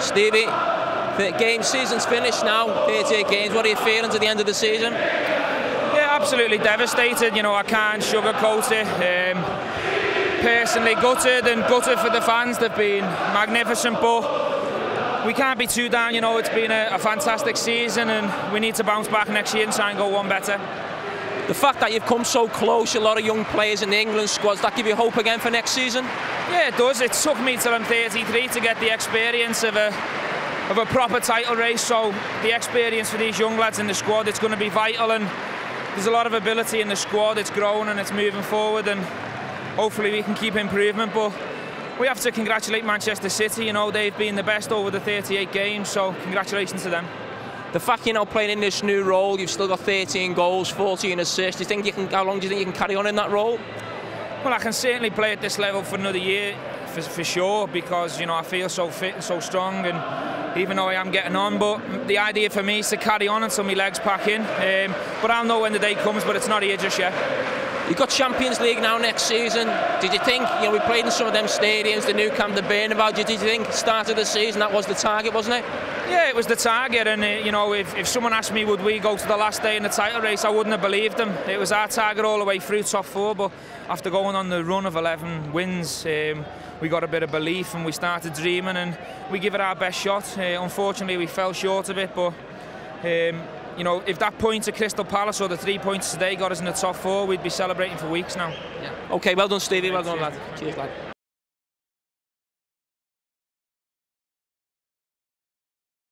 Stevie, the game season's finished now, 38 games. What are your feelings at the end of the season? Yeah, absolutely devastated. You know, I can't sugarcoat it. Um, personally gutted and gutted for the fans. They've been magnificent, but we can't be too down. You know, it's been a, a fantastic season, and we need to bounce back next year and try and go one better. The fact that you've come so close, a lot of young players in the England squads, that give you hope again for next season? Yeah, it does. It took me till I'm 33 to get the experience of a of a proper title race. So the experience for these young lads in the squad, it's going to be vital. And there's a lot of ability in the squad. It's growing and it's moving forward. And hopefully we can keep improvement. But we have to congratulate Manchester City. You know, they've been the best over the 38 games. So congratulations to them. The fact you're now playing in this new role, you've still got 13 goals, 14 assists. Do you think you can? How long do you think you can carry on in that role? Well, I can certainly play at this level for another year, for, for sure, because you know I feel so fit and so strong, and even though I am getting on, but the idea for me is to carry on until my legs pack in. Um, but I'll know when the day comes, but it's not here just yet. You've got Champions League now next season. Did you think, you know, we played in some of them stadiums, the Nou Camp, the Bernabeu, did you think start of the season that was the target, wasn't it? Yeah, it was the target, and uh, you know, if, if someone asked me would we go to the last day in the title race, I wouldn't have believed them. It was our target all the way through top four, but after going on the run of 11 wins, um, we got a bit of belief and we started dreaming, and we give it our best shot. Uh, unfortunately, we fell short of it, but. Um, you know, if that point at Crystal Palace or the three points today got us in the top four, we'd be celebrating for weeks now. Yeah. Okay, well done, Stevie. Well done, lad. Cheers, lad.